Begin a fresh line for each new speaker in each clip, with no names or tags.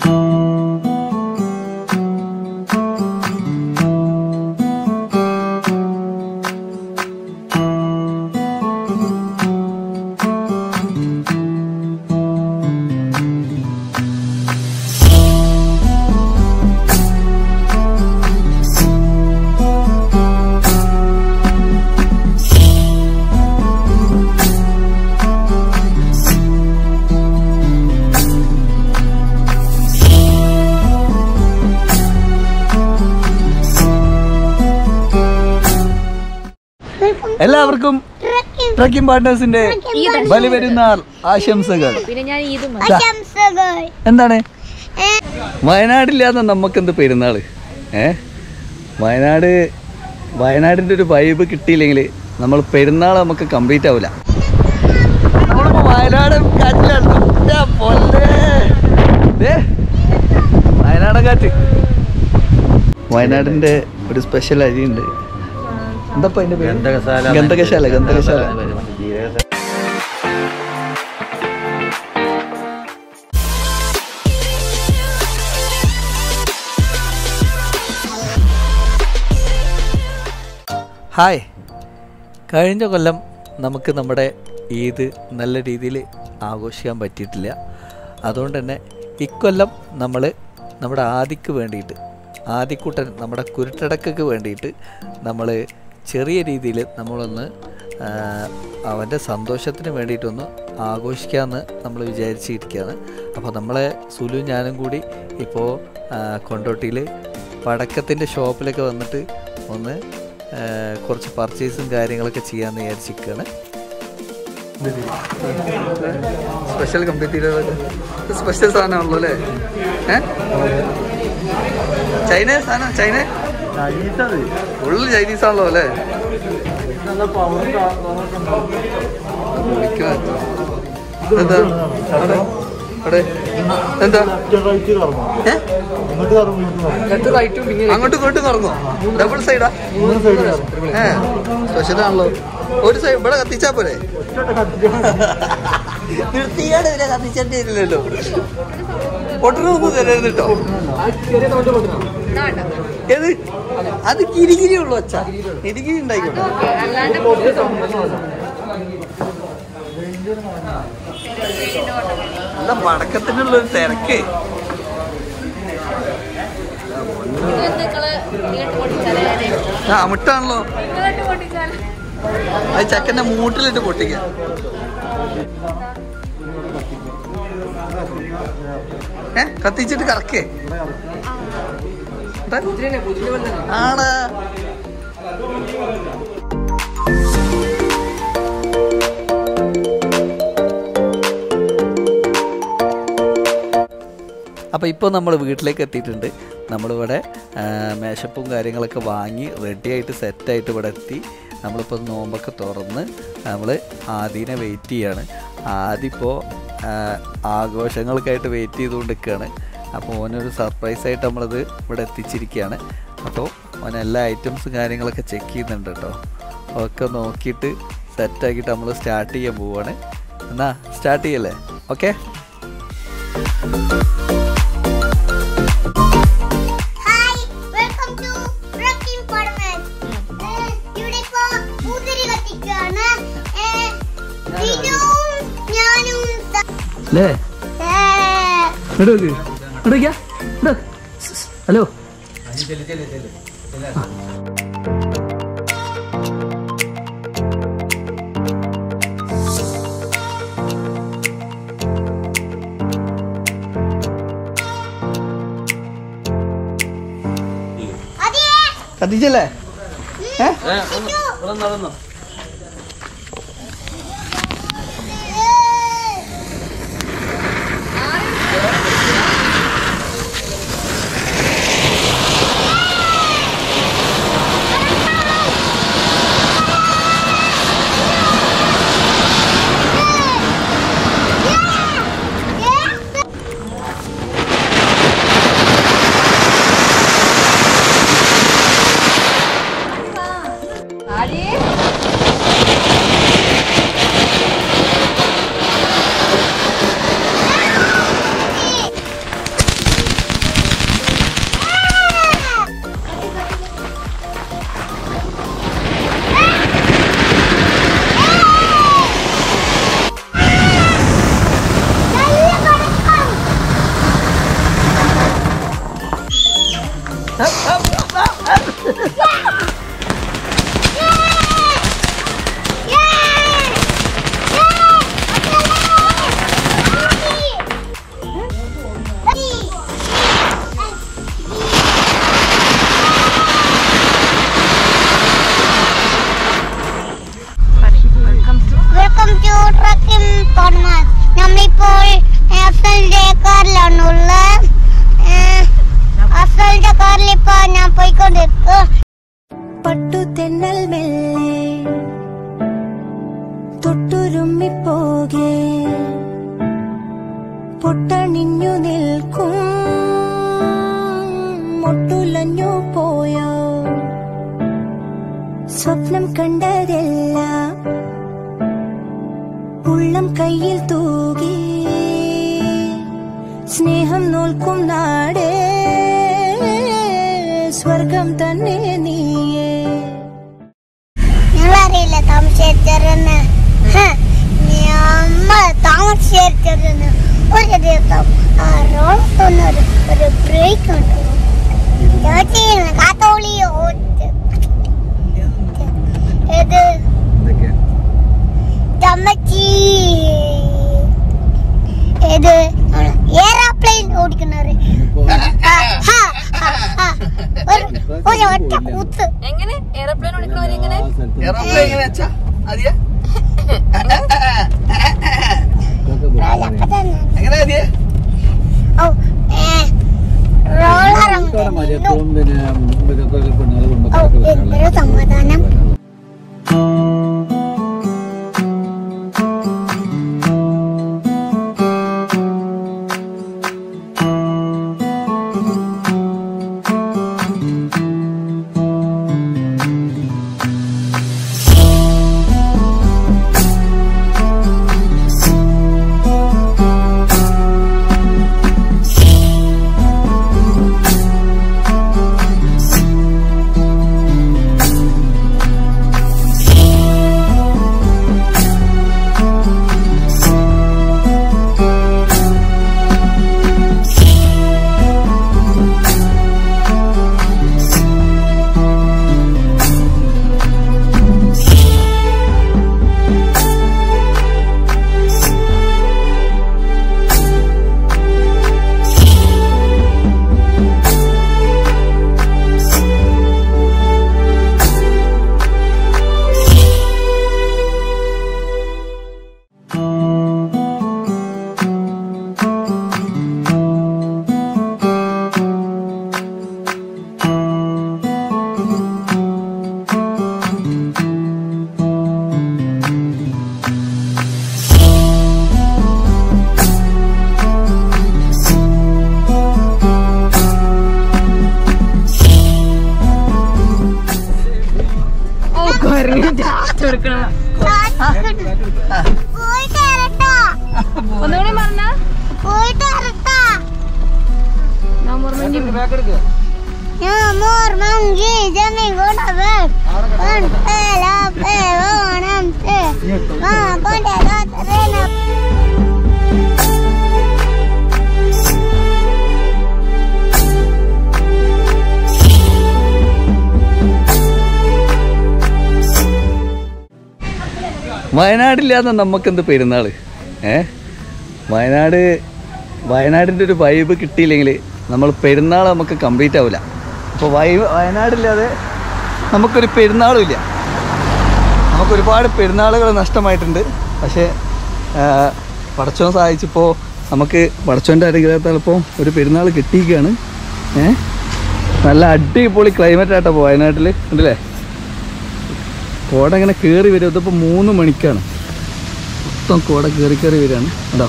എല്ലാവർക്കും ട്രക്കിംഗ് പാർട്ട്നേഴ്സിന്റെ ബലി പെരുന്നാൾ ആശംസകൾ.
പിന്നെ ഞാൻ ഇതും
ആശംസകൾ.
എന്താണ്? വയനാടില്ലാതെ നമുക്കെന്ത് പെരുന്നാൾ? ഏ? വയനാട് വയനാടിന്റെ ഒരു വൈബ് കിട്ടിയില്ലെങ്കിൽ നമ്മൾ പെരുന്നാൾ നമുക്ക് കംപ്ലീറ്റ് ആവില്ല നമ്മളിപ്പോ വയനാട് കാറ്റിലാണ് വയനാടൻ കാറ്റ്. വയനാടിന്റെ ഒരു സ്പെഷ്യൽ അരിയുണ്ട്. എന്താ ഗന്ധകശാല ഗന്ധകശാല ഹായ്. കഴിഞ്ഞ കൊല്ലം നമുക്ക് നമ്മുടെ ഈദ് നല്ല രീതിയിൽ ആഘോഷിക്കാൻ പറ്റിയിട്ടില്ല. അതുകൊണ്ട് തന്നെ ഇക്കൊല്ലം നമ്മൾ നമ്മുടെ ആദിക്ക് വേണ്ടിയിട്ട് ആദിക്കുട്ടൻ നമ്മുടെ കുരുട്ടടക്കക്ക് വേണ്ടിയിട്ട് നമ്മൾ ചെറിയ രീതിയിൽ നമ്മളൊന്ന് അവന്റെ സന്തോഷത്തിന് വേണ്ടിയിട്ടൊന്ന് ആഘോഷിക്കാമെന്ന് നമ്മൾ വിചാരിച്ചിരിക്കുകയാണ്. അപ്പോൾ നമ്മളെ സുലു ഞാനും കൂടി ഇപ്പോൾ കൊണ്ടോട്ടിയിൽ പടക്കത്തിന്റെ ഷോപ്പിലൊക്കെ വന്നിട്ട് ഒന്ന് കുറച്ച് പർച്ചേസും കാര്യങ്ങളൊക്കെ ചെയ്യാമെന്ന് വിചാരിച്ചിരിക്കുകയാണ് സ്പെഷ്യൽ കംപ്ലീറ്റ് ചെയ്തത് സ്പെഷ്യൽ സാധനമാണല്ലോ അല്ലേ? ചൈന സാധനം ചൈന? ഫുള്ള് ചൈനീസ് ആണല്ലോ അല്ലേ? അവിടെ? അവിടെ? എന്താ? അങ്ങോട്ടും ഇങ്ങോട്ടും കറങ്ങോ. ഡബിൾ സൈഡാ ഏ? സ്പെഷ്യൽ ആണല്ലോ ഒരു സൈഡ് ഇവിടെ കത്തിച്ചാ പോരെ? നിർത്തിയാണ് ഇവരെ കത്തിച്ചേണ്ടി വരില്ലല്ലോ പൊട്ടണമൊന്നും തരരുത് കേട്ടോ ഏത്? അത് കിരികിരി ഉള്ളു അച്ഛ. കിരികിരി ഉണ്ടായിക്കോട്ടെ. നല്ല പടക്കത്തിനുള്ള ഒരു തിരക്ക്. ആ മുട്ടാണല്ലോ. അത് ചക്കന്റെ മൂട്ടിലിട്ട് പൊട്ടിക്കാം. ഏ കത്തിച്ചിട്ട് കറക്കേ. ആടാ. അപ്പോൾ ഇപ്പോൾ നമ്മൾ വീട്ടിലേക്ക് എത്തിയിട്ടുണ്ട്. നമ്മളിവിടെ മേശപ്പും കാര്യങ്ങളൊക്കെ വാങ്ങി റെഡിയായിട്ട് സെറ്റായിട്ട് ഇവിടെ എത്തി. നമ്മളിപ്പോൾ നോമ്പൊക്കെ തുറന്ന് നമ്മൾ ആദീനെ വെയിറ്റ് ചെയ്യാണ്. ആദ്യപ്പോൾ ആഘോഷങ്ങൾക്കായിട്ട് വെയിറ്റ് ചെയ്തുകൊണ്ട് നിൽക്കുകയാണ് അപ്പോൾ ഓനൊരു സർപ്രൈസായിട്ട് നമ്മളത് ഇവിടെ എത്തിച്ചിരിക്കുകയാണ്. അപ്പോൾ ഓൻ എല്ലാ ഐറ്റംസും കാര്യങ്ങളൊക്കെ ചെക്ക് ചെയ്യുന്നുണ്ട് കേട്ടോ. ഒക്കെ നോക്കിയിട്ട് സെറ്റാക്കിയിട്ട് നമ്മൾ സ്റ്റാർട്ട് ചെയ്യാൻ പോവുകയാണ് എന്നാ സ്റ്റാർട്ട് ചെയ്യല്ലേ? ഓക്കെ അല്ലേ ഹലോ. കത്തിച്ചല്ലേ ഏ
ആദ്യേ هب هب هب هب هب. മുട്ടുലഞ്ഞു പോയോ? സ്വപ്നം കണ്ടതെല്ലാം. ഉള്ളം കയ്യിൽ തൂകി. സ്നേഹം നോൽക്കും നാടേ. സ്വർഗം തന്നെ നീയേ.
ഞങ്ങളറിയില്ല താമസിച്ചെന്ന് നമ്മൾ താമസിച്ചെന്ന് ഒരു ദിവസം ആ റോഡൊന്നൊരു ഒരു ബ്രേക്ക് ഉണ്ട് ചേച്ചിയിൽ കാത്തോളി ഇത് ചമ്മച്ചി. ഇത് എയർപ്ലെയിൻ ഓടിക്കുന്നവര്. ഒറ്റ കുത്ത്.
എങ്ങനെ? എയർപ്ലെയിൻ ഓടിക്കണവര് എങ്ങനെ?
എറോപ്ലെയിൻ എങ്ങനെ വെച്ചാ അതിയെ
അപ്പൊ തന്നെ
എങ്ങനെ അതിയെ
ഓ ഏ റോളർ ഓ എന്തൊരു സമാധാനം
വയനാടില്ലാതെ നമുക്കെന്ത് പെരുന്നാൾ? ഏ? വയനാട് വയനാടിന്റെ ഒരു വൈബ് കിട്ടിയില്ലെങ്കിൽ നമ്മൾ പെരുന്നാൾ നമുക്ക് കംപ്ലീറ്റ് ആവില്ല അപ്പോൾ വൈബ് വയനാടില്ലാതെ നമുക്കൊരു പെരുന്നാളും ഇല്ല. നമുക്കൊരുപാട് പെരുന്നാളുകൾ നഷ്ടമായിട്ടുണ്ട്. പക്ഷേ പടച്ചോൻ സഹായിച്ചപ്പോൾ നമുക്ക് പടച്ചോന്റെ അനുഗ്രഹത്തിലപ്പോൾ ഒരു പെരുന്നാൾ കിട്ടിയിരിക്കുകയാണ് ഏ? നല്ല അടിപൊളി ക്ലൈമറ്റ് ആട്ടോ വയനാട്ടിൽ ഉണ്ടല്ലേ കോട ഇങ്ങനെ കയറി വരും. ഇതിപ്പോൾ മൂന്ന് മണിക്കാണ്. മൊത്തം കോട കയറി കയറി വരികയാണ്. കേട്ടോ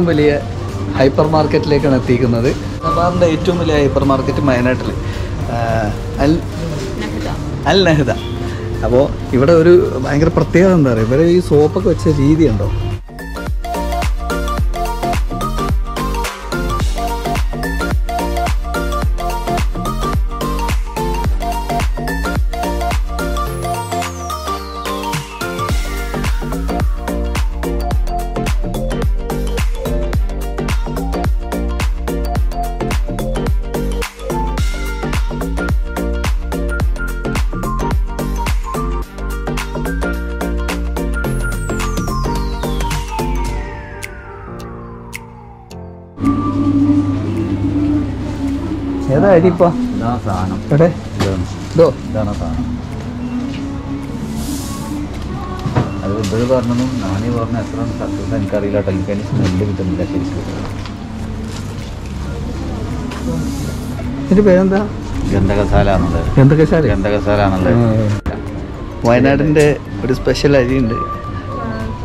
ഏറ്റവും വലിയ ഹൈപ്പർ മാർക്കറ്റിലേക്കാണ് എത്തിക്കുന്നത്. മലബാറിന്റെ ഏറ്റവും വലിയ ഹൈപ്പർ മാർക്കറ്റ് വയനാട്ടിൽ. അൽ അൽ നഹദ. അപ്പോൾ ഇവിടെ ഒരു ഭയങ്കര പ്രത്യേകത എന്താ പറയുക? ഇവരെ ഈ സോപ്പൊക്കെ വെച്ച രീതി ഉണ്ടോ ഏതാ അരി ഇപ്പൊ
ഇതാണ് സാധനം
എവിടെ?
ഇതാണ്
ഇതോ.
ഇതാണ് സാധനം അത് ഇവർ പറഞ്ഞതും നാണി പറഞ്ഞ എത്ര സക്സസ് എനിക്കറിയില്ല കേട്ടോ. എനിക്ക് അതിന് സ്മെല്ല് കിട്ടുന്നില്ല ശരിക്കും.
ഇതിന്റെ പേരെന്താ?
ആണുള്ളത് ആണുള്ളത്
വയനാടിന്റെ ഒരു സ്പെഷ്യൽ അരി ഉണ്ട്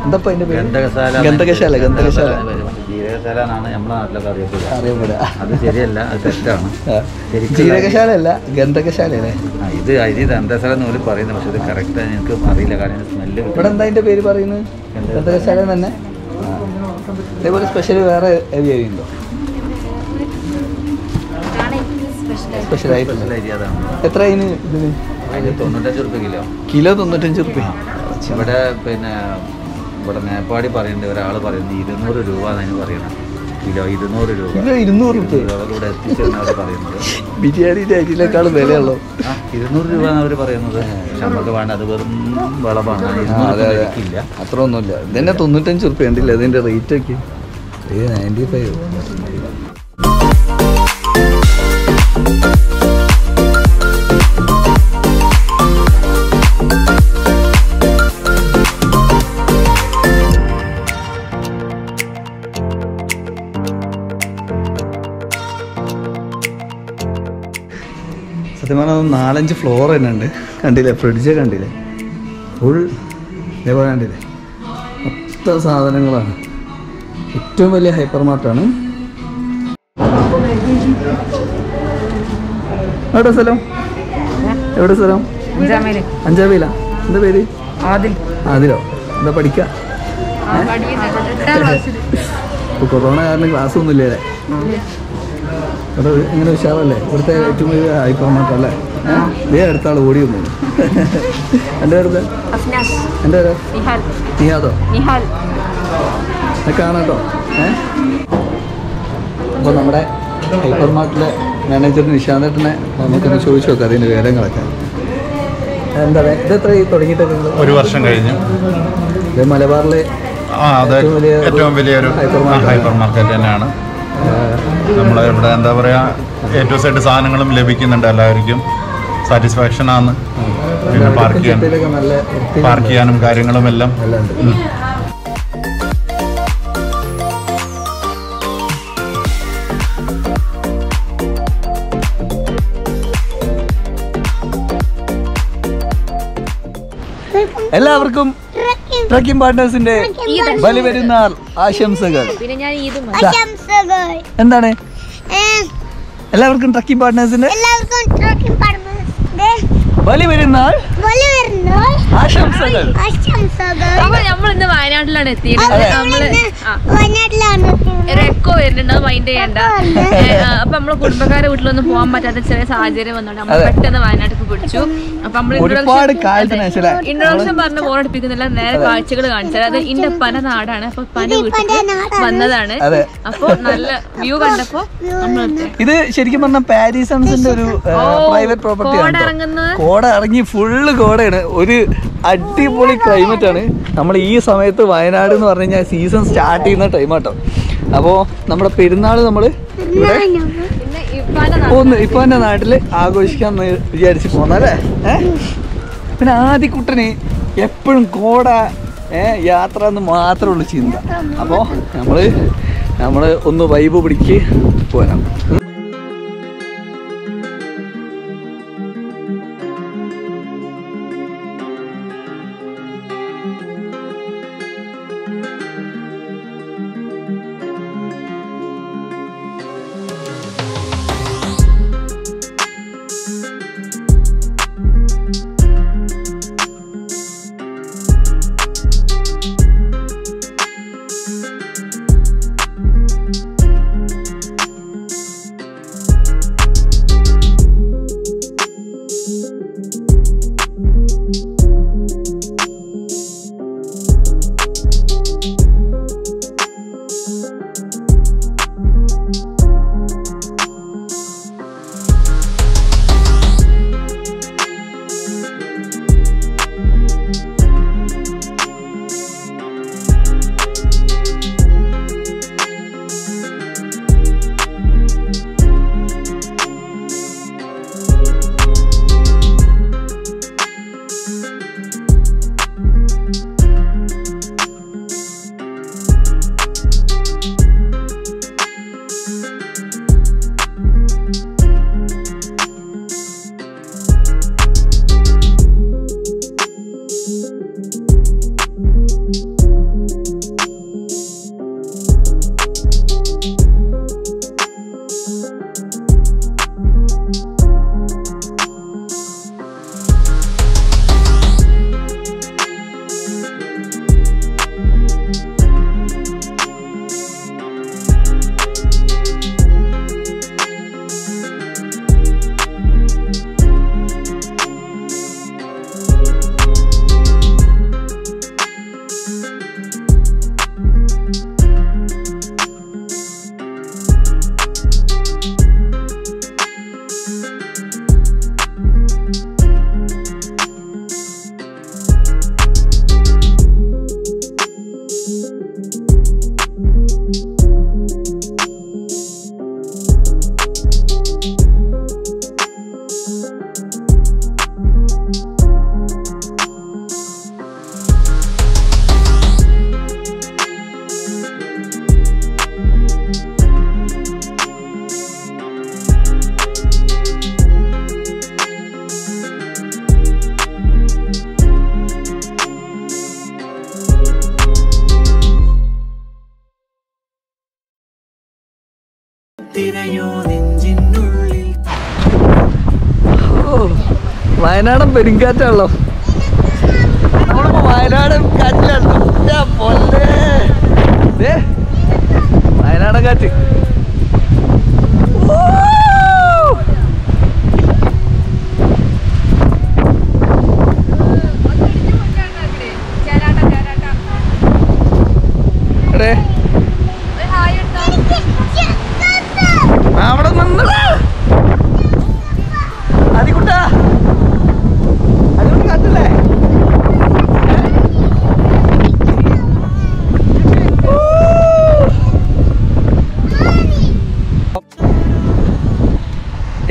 എന്താ അതിന്റെ പേര്?
ഗന്ധകസാല
ഗന്ധകശാല. ഗന്ധകശാല.
ജീരകശാല എന്നാണ് നമ്മുടെ നാട്ടിലൊക്കെ അറിയപ്പെടുക.
അറിയപ്പെടുക.
അത് ശരിയല്ല അത് തെറ്റാണ്.
ആ.
ശരിക്കും
ജീരകശാല അല്ല ഗന്ധകശാല അല്ലേ
ആ, ഇത് അരി ഗന്ധശാല നൂൽ പറയുന്നത് പക്ഷെ ഇത് കറക്റ്റ് എനിക്ക് അറിയില്ല കാരണം സ്മെല്ല്
ഇവിടെ എന്താ അതിന്റെ പേര് പറയുന്നത്? ഗന്ധകശാല തന്നെ? അതേപോലെ സ്പെഷ്യൽ വേറെ അരി അരി ഉണ്ടോ സ്പെഷ്യൽ
അരി അതാണ്.
എത്ര അതിന് ഇതിന്?
തൊണ്ണൂറ്റഞ്ച് റുപ്യ കിലോ.
കിലോ തൊണ്ണൂറ്റഞ്ച് റുപ്യ
ഇവിടെ പിന്നെ ഇവിടെ മേപ്പാടി പറയുന്നുണ്ട് ഒരാൾ പറയുന്നത് ഇരുന്നൂറ് രൂപ എന്നതിന് പറയണം. കിലോ ഇരുന്നൂറ് രൂപ.
കിലോ ഇരുന്നൂറ് റുപ്യ
ഇവിടെ എത്തിച്ചെന്ന് അവർ പറയുന്നത്.
ബിരിയാണിന്റെ അരിയിലേക്കാളും വിലയുള്ളൂ.
ആ ഇരുന്നൂറ് രൂപ എന്നാണ് അവർ പറയുന്നത്. പക്ഷെ നമുക്ക് വേണ്ട അത് വെറും വളമാണ് ഇല്ല
അത്ര ഒന്നുമില്ല ഇതന്നെ തൊണ്ണൂറ്റഞ്ച് റുപ്യ ഉണ്ടല്ലേ റേറ്റ് ഒക്കെ? ഇത് നയന്റി ഫൈവ് സത്യം പറഞ്ഞാൽ നാലഞ്ച് ഫ്ലോർ തന്നെ ഉണ്ട് കണ്ടില്ലേ? ഫ്രിഡ്ജ് കണ്ടില്ലേ? ഫുൾ ഇതേപോലെ കണ്ടില്ലേ? മൊത്തം സാധനങ്ങളാണ്. ഏറ്റവും വലിയ ഹൈപ്പർ മാർട്ടാണ് എവിടെ സ്ഥലം? എവിടെ സ്ഥലം? അഞ്ചാമയില എന്താ പേര്?
ആദിൽ.
അതിലോ എന്താ പഠിക്ക? കൊറോണ കാരണം ക്ലാസ് ഒന്നും ഇല്ലേ ഇങ്ങനെ ഉഷാറല്ലേ ഇവിടുത്തെ ഏറ്റവും വലിയ അല്ലേ ഇതേ അടുത്ത ആൾ ഓടി വന്നു. എന്റെ പേര്
അഫ്നാസ്.
എന്റെ പേര്? നിഹാദോ കാണാട്ടോ ഏ? അപ്പോൾ നമ്മുടെ ഹൈപ്പർ മാർട്ടിലെ മാനേജർ നിശാന്തേട്ടനെ നമുക്കൊന്ന് ചോദിച്ചു നോക്കാം അതിന്റെ വിവരങ്ങളൊക്കെ. എന്താ പറയുക ഇത് എത്ര തുടങ്ങിയിട്ടൊക്കെ
ഒരു വർഷം കഴിഞ്ഞു.
ഇത് മലബാറിലെ
ആ അതെ
ഏറ്റവും വലിയ
വലിയൊരു
ഹൈപ്പർ മാർക്കറ്റ്
തന്നെയാണ്. നമ്മൾ ഇവിടെ എന്താ പറയുക എ ടു സെഡ് സാധനങ്ങളും ലഭിക്കുന്നുണ്ട് എല്ലാവർക്കും. സാറ്റിസ്ഫാക്ഷൻ ആണ്. പിന്നെ പാർക്ക് ചെയ്യാൻ
നല്ല
പാർക്ക് ചെയ്യാനും കാര്യങ്ങളും എല്ലാം.
എല്ലാവർക്കും ട്രക്കിംഗ് പാർട്ട്നേഴ്സിന്റെ ബലി വരുന്ന ആശംസകൾ.
പിന്നെ ഞാൻ
എന്താണ്? എല്ലാവർക്കും ട്രക്കിംഗ് പാർട്ട്നേഴ്സിന്റെ
എല്ലാവർക്കും ട്രക്കിംഗ് പാർട്ട്നേഴ്സ്
ബലി പെരുന്നാൾ.
വരുന്ന.
ആശംസകൾ.
ആശംസകൾ.
അപ്പൊ നമ്മൾ ഇന്ന് വയനാട്ടിലാണ് എത്തിയത്.
അതെ.
നമ്മൾ
വയനാട്ടിലാണ്
എക്കോ വരുന്നുണ്ട് അത് മൈൻഡ് ചെയ്യണ്ട. അപ്പൊ നമ്മൾ കുടുംബക്കാരെ വീട്ടിലൊന്നും പോകാൻ പറ്റാത്ത ചെറിയ സാഹചര്യം വന്നോണ്ട് നമ്മൾ പെട്ടെന്ന് വയനാട്ടിൽ പിടിച്ചു. അപ്പൊ നമ്മൾ
അല്ലേ?
പറഞ്ഞ് ബോറടിപ്പിക്കുന്നില്ല നേരെ കാഴ്ചകൾ കാണിച്ചത് അത് ഇന്റെ പന നാടാണ്. അപ്പൊ പന വീട്ടിൽ വന്നതാണ്. അപ്പൊ നല്ല വ്യൂ കണ്ടപ്പോ നമ്മൾ
ഇത് ശരിക്കും പറഞ്ഞ പാരീസൺസിന്റെ ഒരു പ്രൈവറ്റ് പ്രോപ്പർട്ടി
കോട
ഇറങ്ങി ഫുള്ള് കോടയാണ്. ഒരു അടിപൊളി ക്ലൈമറ്റ് ആണ്. നമ്മൾ ഈ സമയത്ത് വയനാട് എന്ന് പറഞ്ഞു കഴിഞ്ഞാൽ സീസൺ സ്റ്റാർട്ട് ചെയ്യുന്ന ടൈം ആട്ടോ. അപ്പോൾ നമ്മുടെ പെരുന്നാൾ നമ്മൾ ഇവിടെ ഒന്ന് ഇപ്പൊ എന്റെ നാട്ടിൽ ആഘോഷിക്കാൻ വിചാരിച്ച് പോന്നല്ലേ ഏഹ് പിന്നെ ആദ്യക്കുട്ടന് എപ്പോഴും കോട ഏഹ് യാത്ര എന്ന് മാത്രമേ ഉള്ളൂ ചിന്ത. അപ്പോ നമ്മൾ നമ്മൾ ഒന്ന് വൈബ് പിടിക്ക് പോരാം. വയനാടൻ പെരുങ്കാറ്റാണല്ലോ നമ്മളിപ്പോ വയനാടൻ കാറ്റിലാണ്. ദേ, വയനാടൻ കാറ്റ്! എടേ,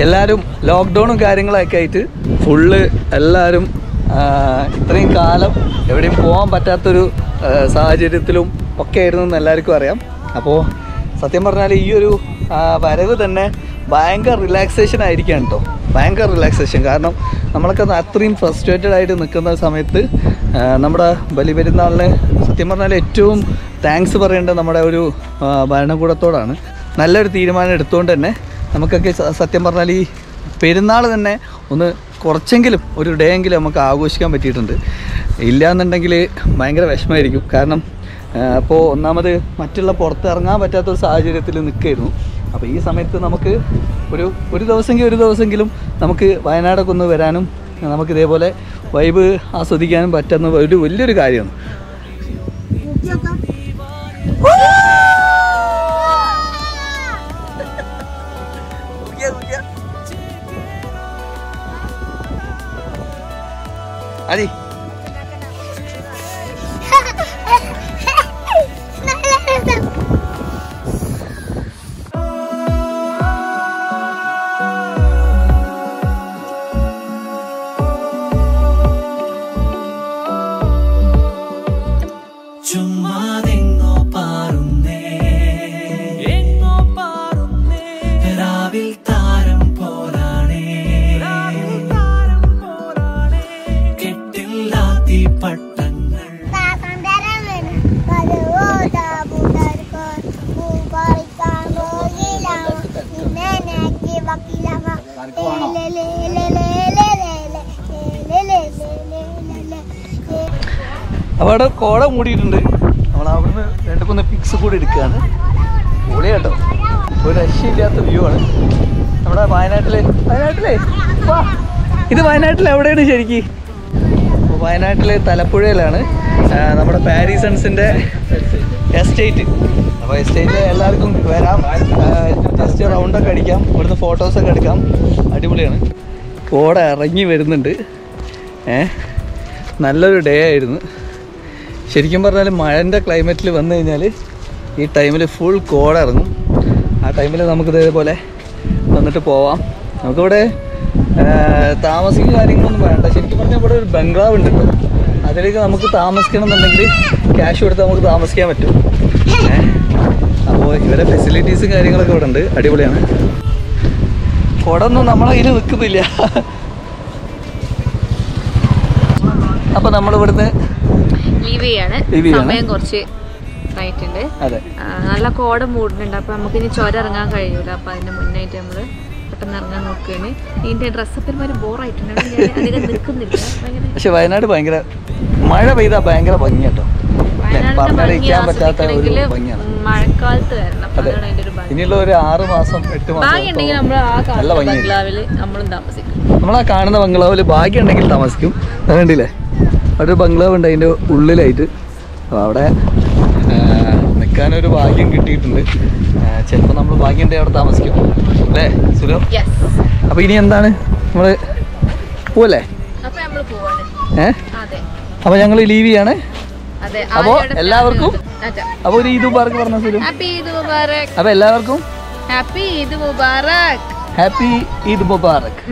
എല്ലാവരും ലോക്ക്ഡൗണും കാര്യങ്ങളൊക്കെ ആയിട്ട് ഫുള്ള് എല്ലാവരും ഇത്രയും കാലം എവിടെയും പോകാൻ പറ്റാത്തൊരു സാഹചര്യത്തിലും ഒക്കെ ആയിരുന്നു എന്ന് എല്ലാവർക്കും അറിയാം. അപ്പോൾ സത്യം പറഞ്ഞാൽ ഈ ഒരു വരവ് തന്നെ ഭയങ്കര റിലാക്സേഷൻ ആയിരിക്കാം കേട്ടോ ഭയങ്കര റിലാക്സേഷൻ കാരണം നമ്മളൊക്കെ അത്രയും ഫ്രസ്ട്രേറ്റഡ് ആയിട്ട് നിൽക്കുന്ന സമയത്ത് നമ്മുടെ ബലിപെരുന്നാളിന് സത്യം പറഞ്ഞാൽ ഏറ്റവും താങ്ക്സ് പറയേണ്ടത് നമ്മുടെ ഒരു ഭരണകൂടത്തോടാണ്. നല്ലൊരു തീരുമാനം എടുത്തുകൊണ്ട് തന്നെ നമുക്കൊക്കെ സത്യം പറഞ്ഞാൽ ഈ പെരുന്നാൾ തന്നെ ഒന്ന് കുറച്ചെങ്കിലും ഒരു ഡേ എങ്കിലും നമുക്ക് ആഘോഷിക്കാൻ പറ്റിയിട്ടുണ്ട്. ഇല്ല എന്നുണ്ടെങ്കിൽ ഭയങ്കര വിഷമമായിരിക്കും. കാരണം അപ്പോൾ ഒന്നാമത് മറ്റുള്ള പുറത്ത് ഇറങ്ങാൻ പറ്റാത്തൊരു സാഹചര്യത്തിൽ നിൽക്കായിരുന്നു അപ്പോൾ ഈ സമയത്ത് നമുക്ക് ഒരു ഒരു ദിവസമെങ്കിൽ ഒരു ദിവസമെങ്കിലും നമുക്ക് വയനാടൊക്കെ ഒന്ന് വരാനും നമുക്ക് ഇതേപോലെ വൈബ് ആസ്വദിക്കാനും പറ്റുന്ന ഒരു വലിയൊരു കാര്യമാണ്. അതി അവിടെ കോട മൂടിയിട്ടുണ്ട്. നമ്മൾ അവിടുന്ന് രണ്ട് മൂന്ന് പിക്സ് കൂടി എടുക്കുകയാണ്. പൊളിയാട്ടോ. ഒരു രക്ഷയില്ലാത്ത വ്യൂ ആണ്. നമ്മുടെ വയനാട്ടിലെ വയനാട്ടിലെ? ഇത് വയനാട്ടിൽ എവിടെയാണ് ശരിക്കും? വയനാട്ടിലെ തലപ്പുഴയിലാണ്. നമ്മുടെ പാരീസൺസിന്റെ എസ്റ്റേറ്റ്. അപ്പോൾ എസ്റ്റേറ്റിൽ എല്ലാവർക്കും വരാം. ജസ്റ്റ് റൗണ്ടൊക്കെ അടിക്കാം. ഇവിടുന്ന് ഫോട്ടോസൊക്കെ എടുക്കാം. അടിപൊളിയാണ്. കോട ഇറങ്ങി വരുന്നുണ്ട്. ഏ നല്ലൊരു ഡേ ആയിരുന്നു. ശരിക്കും പറഞ്ഞാൽ മഴന്റെ ക്ലൈമറ്റിൽ വന്നു കഴിഞ്ഞാൽ ഈ ടൈമിൽ ഫുൾ കോട ഇറങ്ങും. ആ ടൈമിൽ നമുക്കിതേപോലെ വന്നിട്ട് പോവാം. നമുക്കിവിടെ താമസിക്കും കാര്യങ്ങളൊന്നും വേണ്ട ശരിക്കും പറഞ്ഞാൽ ഇവിടെ ഒരു ബംഗ്ലാവ് ഉണ്ട് അതിലേക്ക് നമുക്ക് താമസിക്കണം എന്നുണ്ടെങ്കിൽ ക്യാഷ് കൊടുത്ത് നമുക്ക് താമസിക്കാൻ പറ്റും. അപ്പോൾ ഇവരെ ഫെസിലിറ്റീസും കാര്യങ്ങളൊക്കെ ഇവിടെ ഉണ്ട്. അടിപൊളിയാണ്. കുടൊന്നും നമ്മളെ കയ്യിൽ നിൽക്കുന്നില്ല അപ്പോൾ
ലീവ് ചെയ്യാണ്. സമയം കുറച്ച് ആയിട്ടുണ്ട്.
അതെ.
നല്ല കോട മൂടുന്നുണ്ട്. അപ്പൊ നമുക്ക് ഇനി ചുരം ഇറങ്ങാൻ കഴിയൂല. അപ്പൊ അതിന്റെ മുന്നായിട്ട് നമ്മൾ പെട്ടെന്ന് ഇറങ്ങാൻ നോക്കുകയാണ്. ഇതിന്റെ ഡ്രസ്സൊക്കെ ഒരുമാതിരി ബോറായിട്ടുണ്ട് ഞാൻ അധികം നിൽക്കുന്നില്ല. ഭയങ്കര
പക്ഷെ വയനാട് ഭയങ്കര മഴ പെയ്താൽ ഭയങ്കര ഭംഗി കേട്ടോ
വയനാടിന്റെ ഭംഗി
പറഞ്ഞറിയിക്കാൻ പറ്റാത്ത ഒരു ഭംഗിയാണ്.
മഴക്കാലത്ത് വരണം.
ഇനിയുള്ള ഒരു ആറ് മാസം എട്ട് മാസം നല്ല.
ബംഗ്ലാവിൽ നമ്മളും താമസിക്കും.
നമ്മൾ ആ കാണുന്ന ബംഗ്ലാവിൽ ഭാഗ്യം ഉണ്ടെങ്കിൽ താമസിക്കും. കണ്ടില്ലേ? ഒരു ബംഗ്ലാവ് ഉണ്ട് അതിന്റെ ഉള്ളിലായിട്ട്. അപ്പോൾ അവിടെ നിൽക്കാനൊരു ഭാഗ്യം കിട്ടിയിട്ടുണ്ട്. ചിലപ്പോൾ നമ്മൾ ഭാഗ്യം ഉണ്ടെങ്കിൽ അവിടെ താമസിക്കും. അല്ലേ സുലോ?
അപ്പം
അപ്പോൾ ഇനി എന്താണ്? നമ്മൾ പോവല്ലേ? ഏ? അപ്പോൾ ഞങ്ങൾ ലീവ് ചെയ്യാണ്.
അപ്പോൾ
അപ്പോ എല്ലാവർക്കും അപ്പോൾ ഒരു ഈദ് മുബാറക് പറഞ്ഞ സുലു? അപ്പോൾ എല്ലാവർക്കും
ഹാപ്പി ഈദ് മുബാറക്.
ഹാപ്പി ഈദ് മുബാറക്.